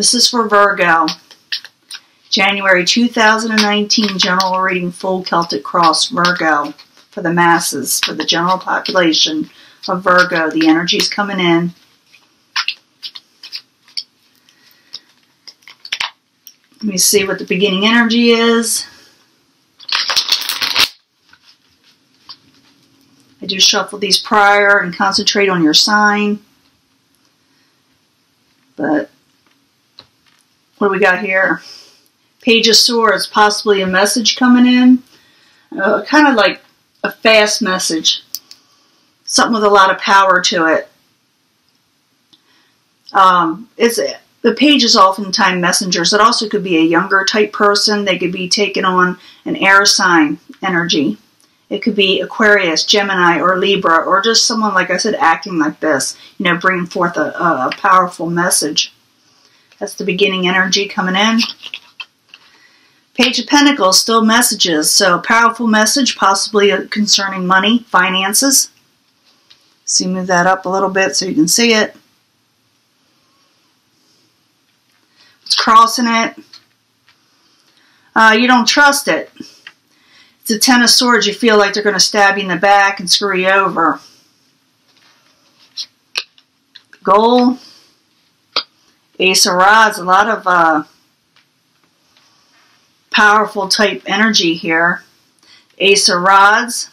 This is for Virgo. January 2019 general reading full Celtic cross Virgo for the masses, for the general population of Virgo. The energy's coming in. Let me see what the beginning energy is. I do shuffle these prior and concentrate on your sign. But what do we got here? Page of Swords, possibly a message coming in. Uh, kind of like a fast message. Something with a lot of power to it. Um, it's the page is oftentimes messengers. It also could be a younger type person. They could be taking on an air sign energy. It could be Aquarius, Gemini, or Libra, or just someone, like I said, acting like this, you know, bringing forth a, a powerful message. That's the beginning energy coming in. Page of Pentacles, still messages. So, powerful message, possibly concerning money, finances. So, move that up a little bit so you can see it. It's crossing it. Uh, you don't trust it. It's a Ten of Swords, you feel like they're going to stab you in the back and screw you over. Goal. Ace of Rods, a lot of uh, powerful type energy here. Ace of Rods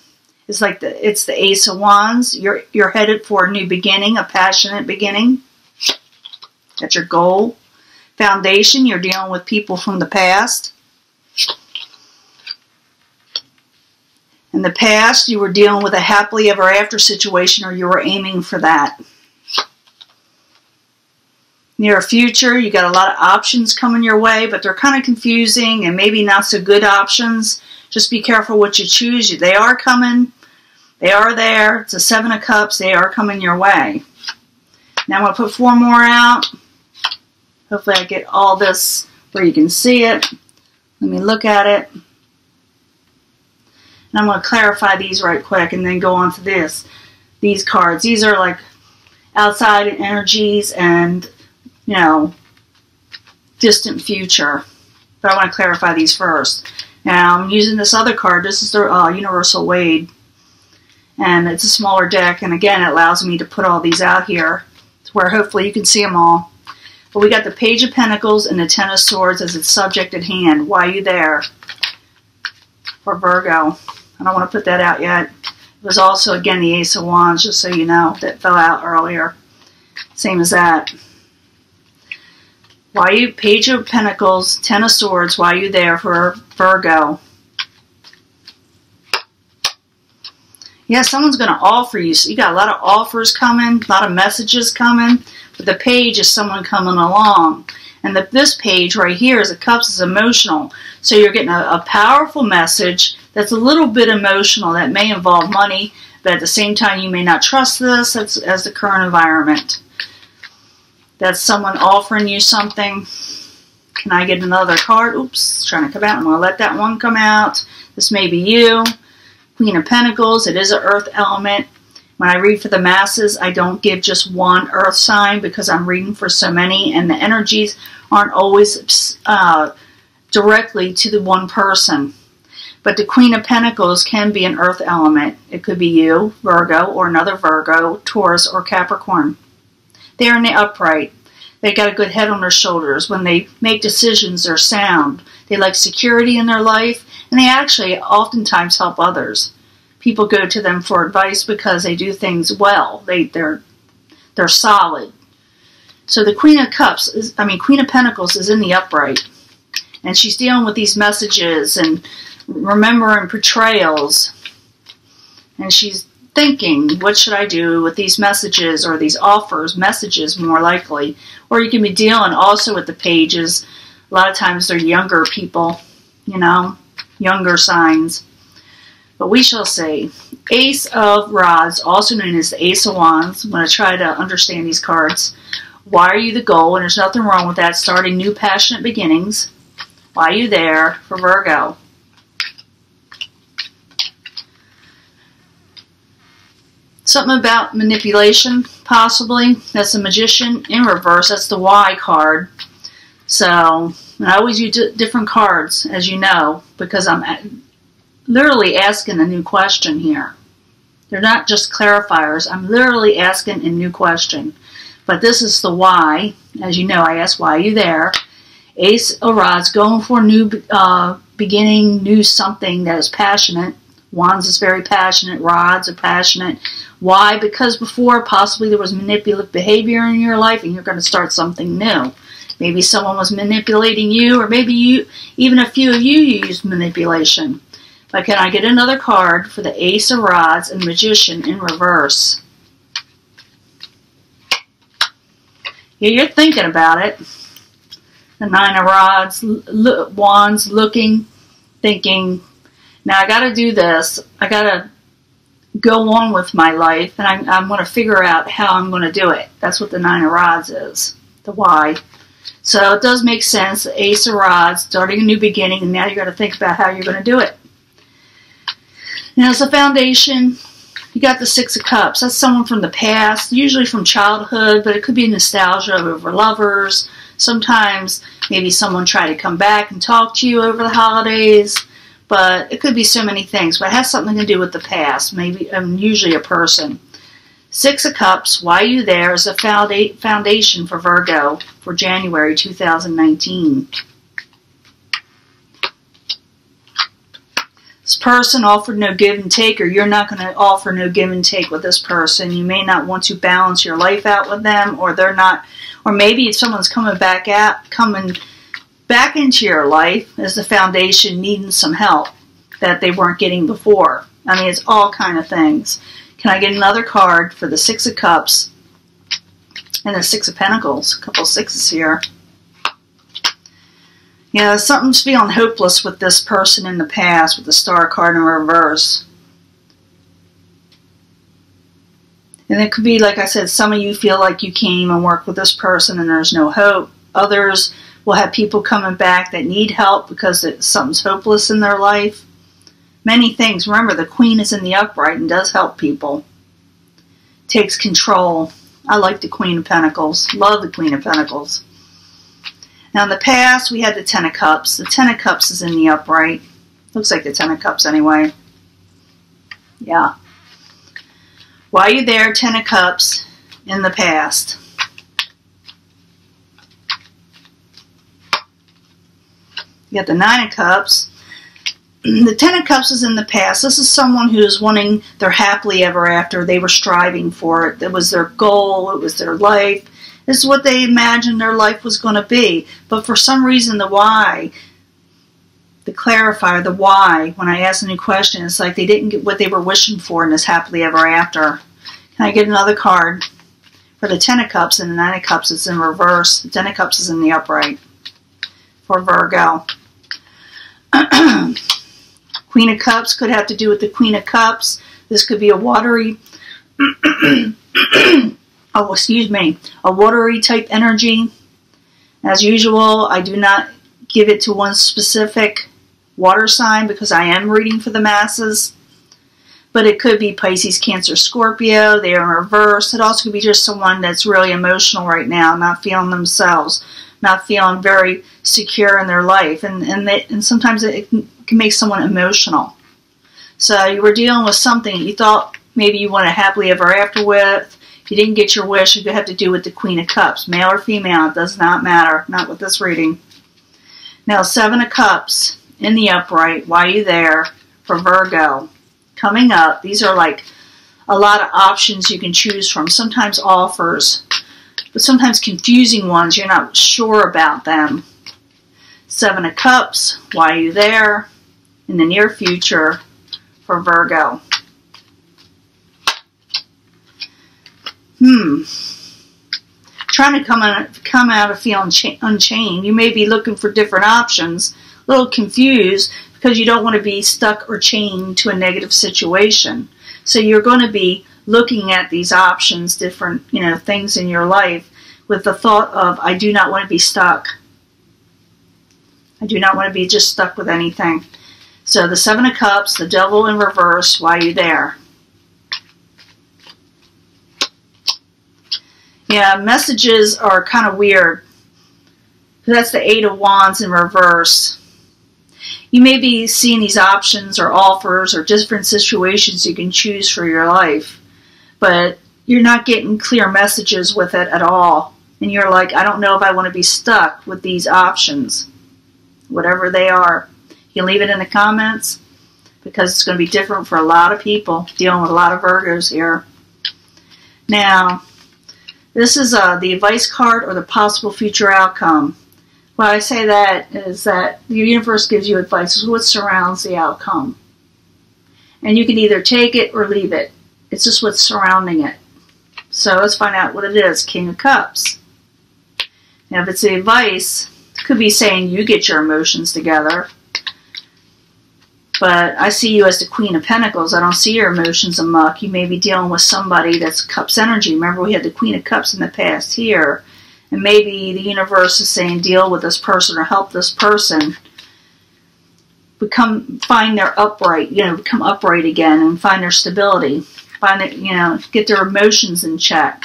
is like the it's the Ace of Wands. You're you're headed for a new beginning, a passionate beginning. That's your goal. Foundation, you're dealing with people from the past. In the past, you were dealing with a happily ever after situation or you were aiming for that. Near future, you got a lot of options coming your way, but they're kind of confusing and maybe not so good options. Just be careful what you choose. They are coming. They are there. It's a Seven of Cups. They are coming your way. Now I'm going to put four more out. Hopefully I get all this where you can see it. Let me look at it. And I'm going to clarify these right quick and then go on to this. These cards. These are like outside energies and, you know, distant future. But I want to clarify these first. Now, I'm using this other card. This is the uh, Universal Waite. And it's a smaller deck. And again, it allows me to put all these out here to where hopefully you can see them all. But we got the Page of Pentacles and the Ten of Swords as its subject at hand. Why are you there? For Virgo. I don't want to put that out yet. It was also, again, the Ace of Wands, just so you know, that fell out earlier. Same as that. Why you, Page of Pentacles, Ten of Swords, why are you there for Virgo? Yeah, someone's going to offer you. So you got a lot of offers coming, a lot of messages coming. But the page is someone coming along. And the, this page right here is a cups is emotional. So you're getting a, a powerful message that's a little bit emotional that may involve money, but at the same time you may not trust this as, as the current environment. That's someone offering you something. Can I get another card? Oops, trying to come out. I'm going to let that one come out. This may be you. Queen of Pentacles. It is an earth element. When I read for the masses, I don't give just one earth sign because I'm reading for so many, and the energies aren't always uh, directly to the one person. But the Queen of Pentacles can be an earth element. It could be you, Virgo, or another Virgo, Taurus, or Capricorn. They are in the upright. They've got a good head on their shoulders. When they make decisions, they're sound. They like security in their life, and they actually oftentimes help others people go to them for advice because they do things well. They they're they're solid. So the Queen of Cups is I mean Queen of Pentacles is in the upright. And she's dealing with these messages and remembering portrayals. And she's thinking, what should I do with these messages or these offers, messages more likely. Or you can be dealing also with the pages. A lot of times they're younger people, you know, younger signs. But we shall say, Ace of Rods, also known as the Ace of Wands. I'm going to try to understand these cards. Why are you the goal? And there's nothing wrong with that. Starting new passionate beginnings. Why are you there for Virgo? Something about manipulation, possibly. That's the Magician in reverse. That's the Y card. So I always use different cards, as you know, because I'm literally asking a new question here. They're not just clarifiers. I'm literally asking a new question. But this is the why. As you know, I ask why are you there. Ace of Rods, going for a new uh, beginning, new something that is passionate. Wands is very passionate. Rods are passionate. Why? Because before, possibly there was manipulative behavior in your life and you're going to start something new. Maybe someone was manipulating you, or maybe you, even a few of you used manipulation. But can I get another card for the Ace of Rods and Magician in reverse? Yeah, you're thinking about it. The Nine of Rods, Wands, looking, thinking, now I got to do this. I got to go on with my life, and I'm, I'm going to figure out how I'm going to do it. That's what the Nine of Rods is, the why. So it does make sense. The Ace of Rods, starting a new beginning, and now you got to think about how you're going to do it. Now, as a foundation, you got the Six of Cups. That's someone from the past, usually from childhood, but it could be nostalgia over lovers. Sometimes maybe someone tried to come back and talk to you over the holidays, but it could be so many things. But it has something to do with the past, maybe um, usually a person. Six of Cups, Why You There is a foundation for Virgo for January 2019. This person offered no give and take, or you're not going to offer no give and take with this person. You may not want to balance your life out with them, or they're not, or maybe someone's coming back out, coming back into your life as the foundation needing some help that they weren't getting before. I mean, it's all kind of things. Can I get another card for the Six of Cups and the Six of Pentacles? A couple sixes here. Yeah, something's feeling hopeless with this person in the past with the Star card in reverse. And it could be, like I said, some of you feel like you came and worked with this person and there's no hope. Others will have people coming back that need help because it, something's hopeless in their life. Many things. Remember, the Queen is in the upright and does help people. Takes control. I like the Queen of Pentacles. Love the Queen of Pentacles. Now in the past, we had the Ten of Cups. The Ten of Cups is in the upright. Looks like the Ten of Cups anyway. Yeah. Why are you there, Ten of Cups, in the past? You got the Nine of Cups. the Ten of Cups is in the past. This is someone who is wanting their happily ever after. They were striving for it. It was their goal. It was their life. This is what they imagined their life was going to be. But for some reason, the why, the clarifier, the why, when I ask a new question, it's like they didn't get what they were wishing for in this happily ever after. Can I get another card? For the Ten of Cups and the Nine of Cups, it's in reverse. The Ten of Cups is in the upright for Virgo. Queen of Cups could have to do with the Queen of Cups. This could be a watery oh, excuse me, a watery type energy. As usual, I do not give it to one specific water sign because I am reading for the masses. But it could be Pisces, Cancer, Scorpio. They are in reverse. It also could be just someone that's really emotional right now, not feeling themselves, not feeling very secure in their life. And, and, they, and sometimes it can make someone emotional. So you were dealing with something you thought maybe you want to happily ever after with, if you didn't get your wish, you have to do with the Queen of Cups. Male or female, it does not matter. Not with this reading. Now, Seven of Cups in the upright. Why are you there? For Virgo. Coming up, these are like a lot of options you can choose from. Sometimes offers, but sometimes confusing ones. You're not sure about them. Seven of Cups. Why are you there? In the near future for Virgo. hmm, trying to come out, come out of feeling unchained. You may be looking for different options, a little confused because you don't want to be stuck or chained to a negative situation. So you're going to be looking at these options, different, you know, things in your life with the thought of, I do not want to be stuck. I do not want to be just stuck with anything. So the Seven of Cups, the Devil in reverse, why are you there? Yeah, messages are kind of weird. That's the Eight of Wands in reverse. You may be seeing these options or offers or different situations you can choose for your life, but you're not getting clear messages with it at all. And you're like, I don't know if I want to be stuck with these options, whatever they are. You leave it in the comments because it's going to be different for a lot of people dealing with a lot of Virgos here. Now, this is uh, the advice card or the possible future outcome. Why I say that is that the universe gives you advice, what surrounds the outcome. And you can either take it or leave it. It's just what's surrounding it. So let's find out what it is. King of Cups. Now, if it's the advice, it could be saying you get your emotions together. But I see you as the Queen of Pentacles. I don't see your emotions amuck. You may be dealing with somebody that's Cups energy. Remember, we had the Queen of Cups in the past here. And maybe the universe is saying deal with this person or help this person become find their upright, you know, become upright again and find their stability. Find it, you know, get their emotions in check.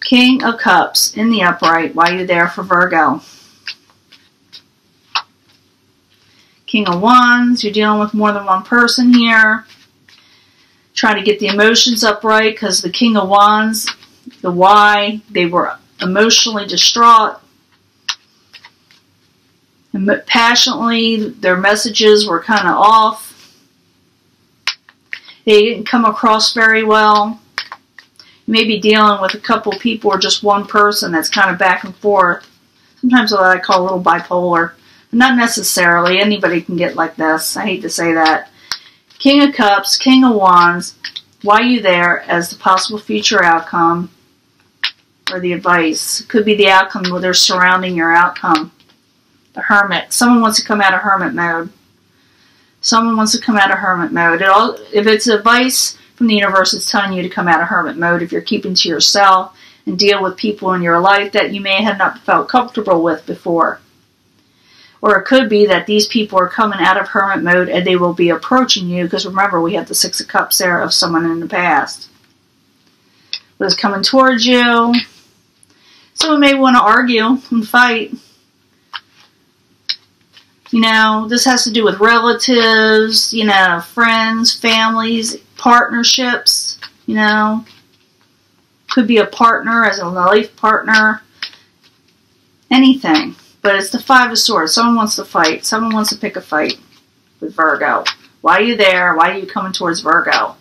King of Cups in the upright. Why are you there for Virgo? King of Wands. You're dealing with more than one person here. Trying to get the emotions upright because the King of Wands the why. They were emotionally distraught. And passionately, their messages were kind of off. They didn't come across very well. Maybe dealing with a couple people or just one person that's kind of back and forth. Sometimes what I call a little bipolar. But Not necessarily. Anybody can get like this. I hate to say that. King of Cups, King of Wands. Why you there as the possible future outcome or the advice. Could be the outcome where they're surrounding your outcome. The hermit. Someone wants to come out of hermit mode. Someone wants to come out of hermit mode. It all, if it's advice from the universe, it's telling you to come out of hermit mode if you're keeping to yourself and deal with people in your life that you may have not felt comfortable with before. Or it could be that these people are coming out of hermit mode and they will be approaching you because remember we have the Six of Cups there of someone in the past. Was coming towards you Someone may want to argue and fight. You know, this has to do with relatives, you know, friends, families, partnerships, you know. Could be a partner as a life partner. Anything. But it's the Five of Swords. Someone wants to fight. Someone wants to pick a fight with Virgo. Why are you there? Why are you coming towards Virgo?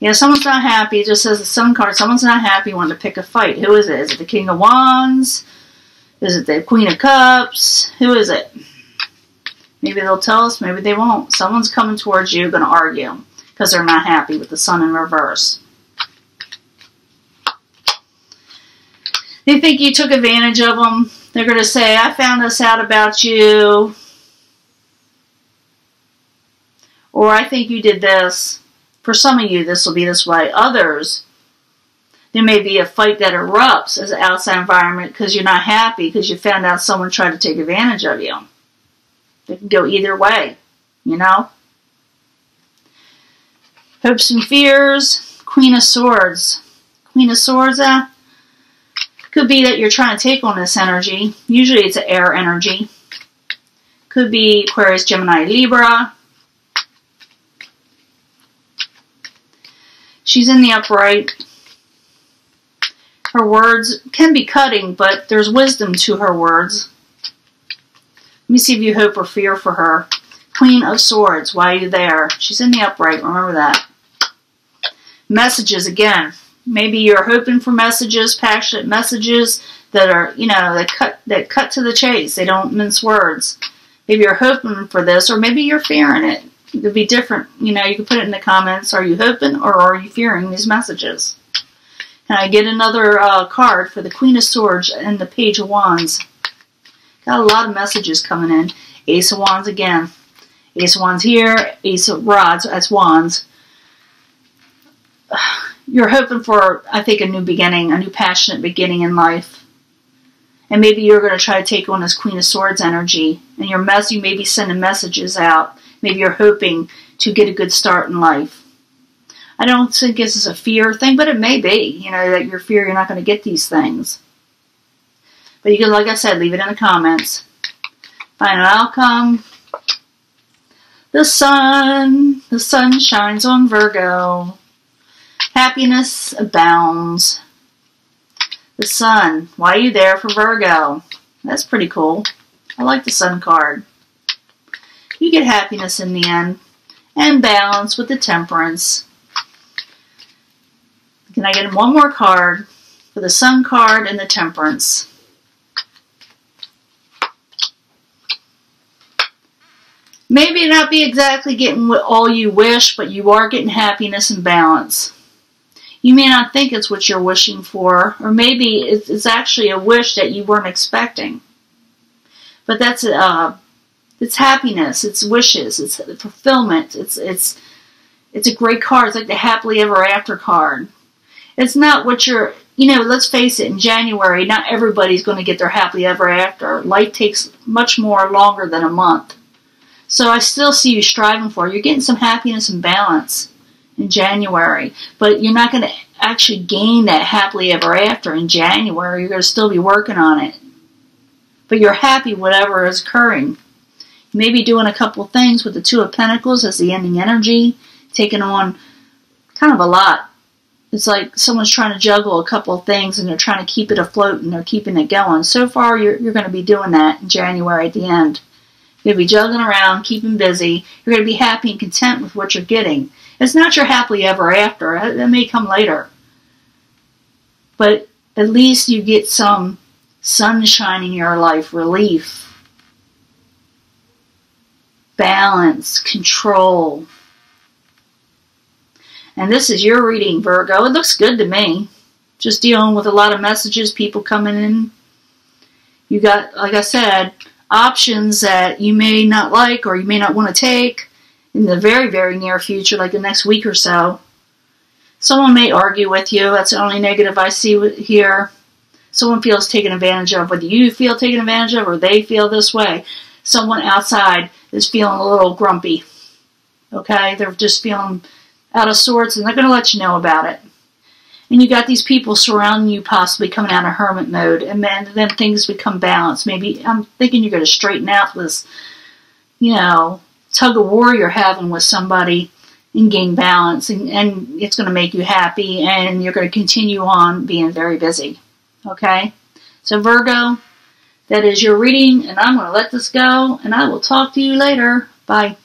You know, someone's not happy. It just says the Sun card. Someone's not happy. Want to pick a fight. Who is it? Is it the King of Wands? Is it the Queen of Cups? Who is it? Maybe they'll tell us. Maybe they won't. Someone's coming towards you, going to argue because they're not happy with the Sun in reverse. They think you took advantage of them. They're going to say, I found this out about you. Or I think you did this. For some of you, this will be this way. Others, there may be a fight that erupts as an outside environment because you're not happy because you found out someone tried to take advantage of you. It can go either way, you know? Hopes and fears, Queen of Swords. Queen of Swords, uh, could be that you're trying to take on this energy. Usually it's an air energy. Could be Aquarius, Gemini, Libra. She's in the upright. Her words can be cutting, but there's wisdom to her words. Let me see if you hope or fear for her. Queen of Swords, why are you there? She's in the upright, remember that. Messages, again. Maybe you're hoping for messages, passionate messages that are, you know, that cut that cut to the chase. They don't mince words. Maybe you're hoping for this, or maybe you're fearing it. It could be different. You know, you can put it in the comments. Are you hoping or are you fearing these messages? Can I get another uh, card for the Queen of Swords and the Page of Wands? Got a lot of messages coming in. Ace of Wands again. Ace of Wands here. Ace of Rods. That's Wands. You're hoping for, I think, a new beginning, a new passionate beginning in life. And maybe you're going to try to take on this Queen of Swords energy. And your mess, you may be sending messages out Maybe you're hoping to get a good start in life. I don't think this is a fear thing, but it may be, you know, that you're fear you're not going to get these things. But you can, like I said, leave it in the comments. Final outcome. The sun, the sun shines on Virgo. Happiness abounds. The sun, why are you there for Virgo? That's pretty cool. I like the sun card. You get happiness in the end and balance with the temperance. Can I get one more card for the sun card and the temperance? Maybe not be exactly getting all you wish, but you are getting happiness and balance. You may not think it's what you're wishing for, or maybe it's actually a wish that you weren't expecting. But that's uh, it's happiness, it's wishes, it's fulfillment. It's it's it's a great card. It's like the happily ever after card. It's not what you're. You know, let's face it. In January, not everybody's going to get their happily ever after. Life takes much more longer than a month. So I still see you striving for. You're getting some happiness and balance in January, but you're not going to actually gain that happily ever after in January. You're going to still be working on it. But you're happy whatever is occurring. Maybe doing a couple things with the Two of Pentacles as the ending energy, taking on kind of a lot. It's like someone's trying to juggle a couple of things and they're trying to keep it afloat and they're keeping it going. So far, you're, you're going to be doing that in January at the end. You're going to be juggling around, keeping busy. You're going to be happy and content with what you're getting. It's not your happily ever after. That may come later. But at least you get some sunshine in your life, relief, balance, control. And this is your reading, Virgo. It looks good to me. Just dealing with a lot of messages, people coming in. You got, like I said, options that you may not like or you may not want to take in the very, very near future, like the next week or so. Someone may argue with you. That's the only negative I see here. Someone feels taken advantage of, whether you feel taken advantage of or they feel this way. Someone outside is feeling a little grumpy. Okay? They're just feeling out of sorts and they're going to let you know about it. And you got these people surrounding you possibly coming out of hermit mode and then, then things become balanced. Maybe i'm thinking you're going to straighten out this you know tug of war you're having with somebody and gain balance and, and it's going to make you happy and you're going to continue on being very busy okay? So virgo that is your reading and i'm going to let this go and i will talk to you later. Bye